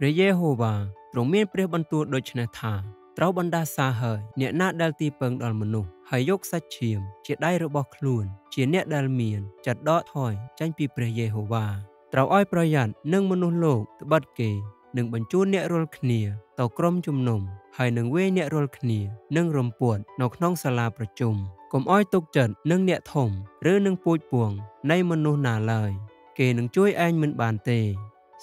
ព្រះយេហូវ៉ាទ្រង់មានព្រះបន្ទូលដូច្នេះថាត្រូវបណ្ដាសាហើយអ្នកណាដែលទីពឹងដល់មនុស្សហើយយកសាច់ឈាម ជាដៃរបស់ខ្លួន ជាអ្នកដែលមានចិត្តដកថយចេញពីព្រះយេហូវ៉ាត្រូវឲ្យប្រយ័ត្ននឹងមនុស្សលោកត្បិតគេនឹងបញ្ជូនអ្នករាល់គ្នាទៅក្រុមជំនុំហើយនឹងវាយអ្នករាល់គ្នានឹងរំពួតនៅក្នុងសាលាប្រជុំកុំឲ្យទុកចិត្តនឹងអ្នកធំ ឬនឹងពូជពួងនៃមនុស្សណាឡើយ គេនឹងជួយឯងមិនបានទេ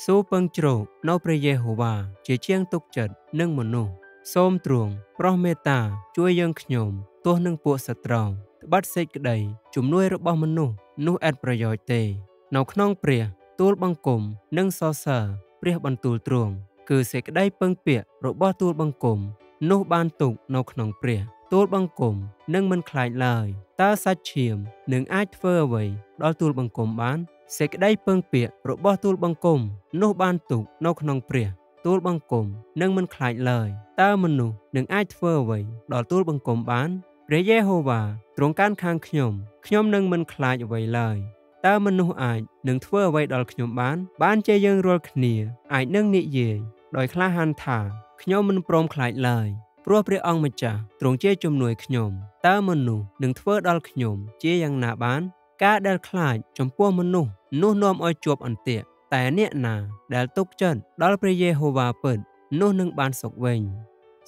សូពឹងជ្រោកនៅព្រះយេហូវ៉ាជាជាងទុកចិត្តនឹងមនុស្សសូមទ្រង់ប្រោះមេត្តាជួយយើងខ្ញុំទោះនឹងពួកសត្រូវត្បិតសេចក្តីជំនួយរបស់មនុស្សនោះឥតប្រយោជន៍ទេ នៅក្នុងព្រះទូលបង្គំនិងសរសើរព្រះបន្ទូលទ្រង់គឺសេចក្តីពឹងពាក់របស់ទូលបង្គំនោះបានទុកនៅក្នុងព្រះទូលបង្គំនឹងមិនខ្លាចឡើយតើសាច់ឈាមនឹងអាចធ្វើអ្វីដល់ទូលបង្គំបាន សេចក្តីពឹងពាក់របស់ទូលបង្គំនោះបានទុកនៅក្នុងព្រះទូលបង្គំនឹងមិនខ្លាចឡើយតើមនុស្សនឹងអាចធ្វើអ្វីដល់ទូលបង្គំបានព្រះយេហូវ៉ាទ្រង់កាន់ខាងខ្ញុំខ្ញុំនឹងមិនខ្លាចអ្វីឡើយតើមនុស្សអាចនឹងធ្វើអ្វីដល់ខ្ញុំបាន បានជាយើងរាល់គ្នាអាចនឹងនិយាយដោយក្លាហានថាខ្ញុំមិនព្រមខ្លាចឡើយព្រោះព្រះអង្គម្ចាស់ទ្រង់ជាជំនួយខ្ញុំតើមនុស្សនឹងធ្វើដល់ខ្ញុំជាយ៉ាងណាបាន ការដែលខ្លាចចំពោះមនុស្សនោះនាំឲ្យជាប់អន្ទាក់តែអ្នកណាដែលទុកចិត្តដល់ព្រះយេហូវ៉ាពិតនោះនឹងបានសុខវិញ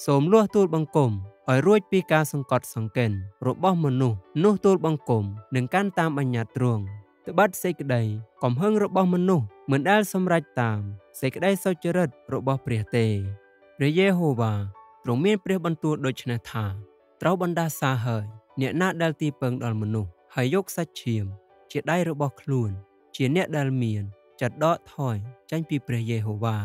សូមលួសទូលបង្គំឲ្យរួចពីការសង្កត់សង្កិនរបស់មនុស្សនោះទូលបង្គំនឹងកាន់តាមបញ្ញត្តិទ្រង់ត្បិតសេចក្តីកំហឹងរបស់មនុស្សមិនដែលសម្រេចតាមសេចក្តីសុចរិតរបស់ព្រះទេព្រះយេហូវ៉ាទ្រង់មានព្រះបន្ទូលដូចនេះថាត្រូវបណ្ដាសាហើយអ្នកណាដែលទីពឹងដល់មនុស្ស ហើយយកសាច់ឈាម ជាដៃរបស់ខ្លួន ជាអ្នកដែលមានចិត្តដកថយចេញពីព្រះយេហូវ៉ា